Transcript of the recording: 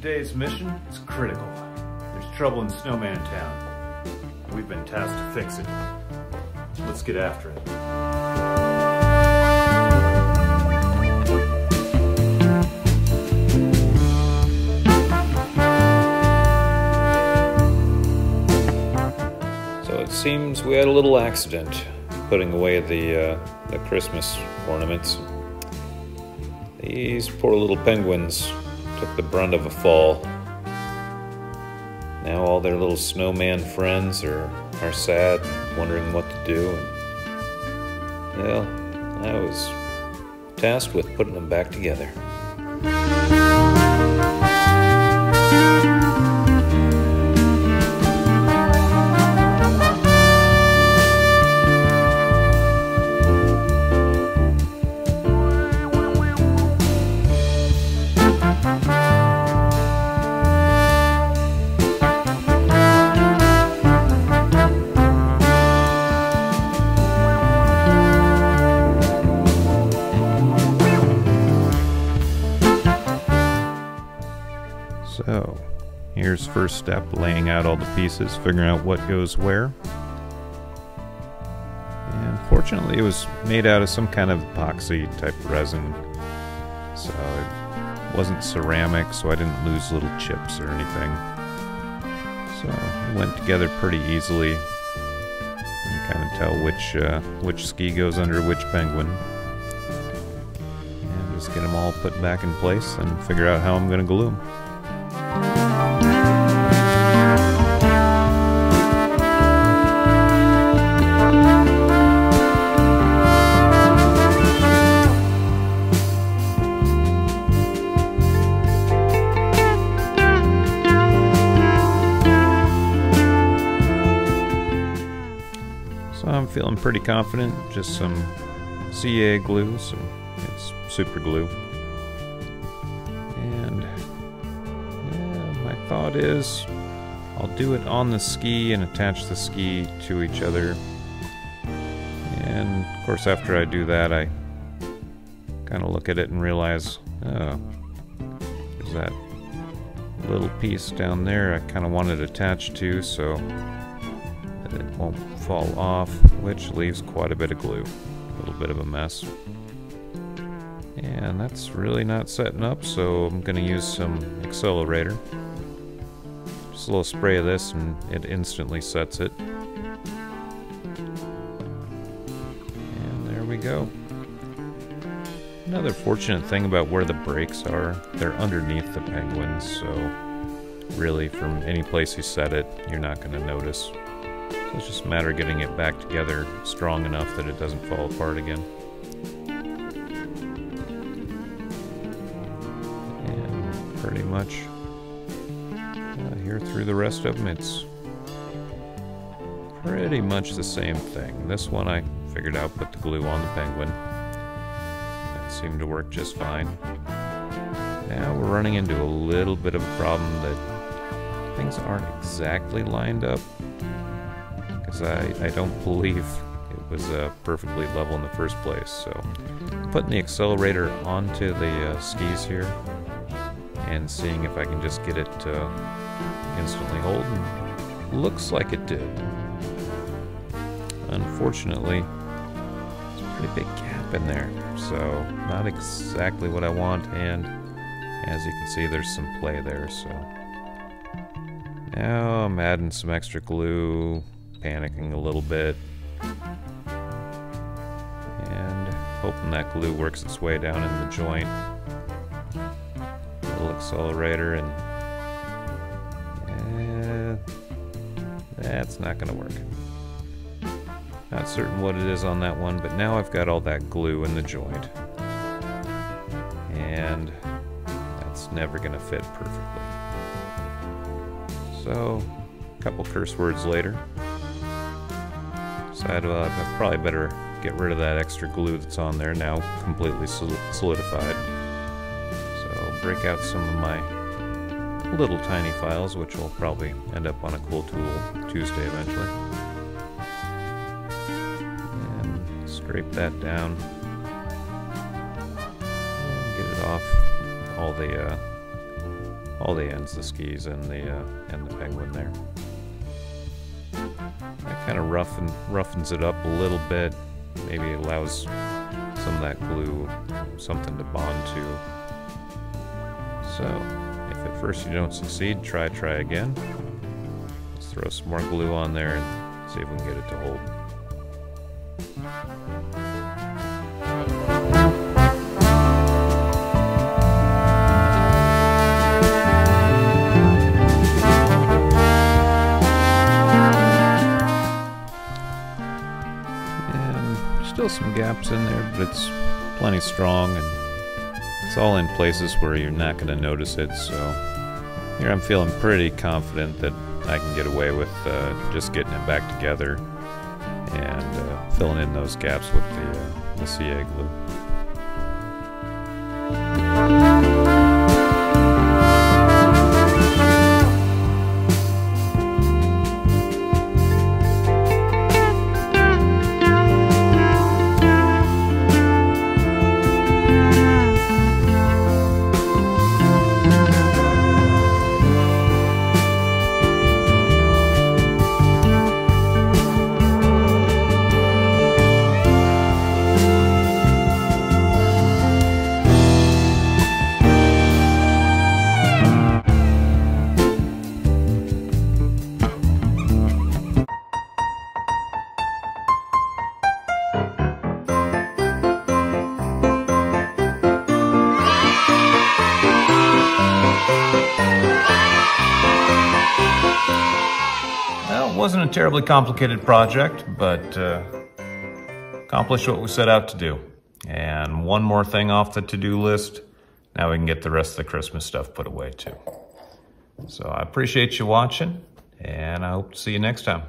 Today's mission is critical. There's trouble in Snowman Town. We've been tasked to fix it. Let's get after it. So it seems we had a little accident putting away the, uh, the Christmas ornaments. These poor little penguins took the brunt of a fall. Now all their little snowman friends are, are sad, wondering what to do. And, well, I was tasked with putting them back together. First step laying out all the pieces, figuring out what goes where. And fortunately, it was made out of some kind of epoxy type resin, so it wasn't ceramic, so I didn't lose little chips or anything. So it went together pretty easily. You can kind of tell which uh, which ski goes under which penguin. And just get them all put back in place and figure out how I'm going to glue them. Feeling pretty confident. Just some CA glue, some it's super glue. And yeah, my thought is I'll do it on the ski and attach the ski to each other. And of course after I do that I kind of look at it and realize, oh, there's that little piece down there I kind of wanted attached to so that it won't fall off, which leaves quite a bit of glue. A little bit of a mess. And that's really not setting up, so I'm going to use some accelerator. Just a little spray of this and it instantly sets it. And there we go. Another fortunate thing about where the breaks are, they're underneath the penguins, so really from any place you set it, you're not going to notice. So it's just a matter of getting it back together strong enough that it doesn't fall apart again. And pretty much uh, here through the rest of them, it's pretty much the same thing. This one I figured out put the glue on the penguin. That seemed to work just fine. Now we're running into a little bit of a problem that things aren't exactly lined up because I, I don't believe it was uh, perfectly level in the first place. So putting the accelerator onto the uh, skis here and seeing if I can just get it uh, instantly hold. And looks like it did. Unfortunately, there's a pretty big gap in there, so not exactly what I want. And as you can see, there's some play there. So now I'm adding some extra glue panicking a little bit. And hoping that glue works its way down in the joint. Little accelerator and... Eh, that's not going to work. Not certain what it is on that one, but now I've got all that glue in the joint. And that's never going to fit perfectly. So, a couple curse words later, decided well, I probably better get rid of that extra glue that's on there now completely solidified. So I'll break out some of my little tiny files, which will probably end up on a cool tool Tuesday eventually. And scrape that down. And get it off all the uh, all the ends, the skis and the uh, and the penguin there. Kind of roughen, roughens it up a little bit. Maybe allows some of that glue something to bond to. So, if at first you don't succeed, try, try again. Let's throw some more glue on there and see if we can get it to hold. Still some gaps in there, but it's plenty strong and it's all in places where you're not going to notice it. So here I'm feeling pretty confident that I can get away with uh, just getting it back together and uh, filling in those gaps with the, uh, the CA glue. Wasn't a terribly complicated project, but uh, accomplished what we set out to do. And one more thing off the to-do list. Now we can get the rest of the Christmas stuff put away too. So I appreciate you watching, and I hope to see you next time.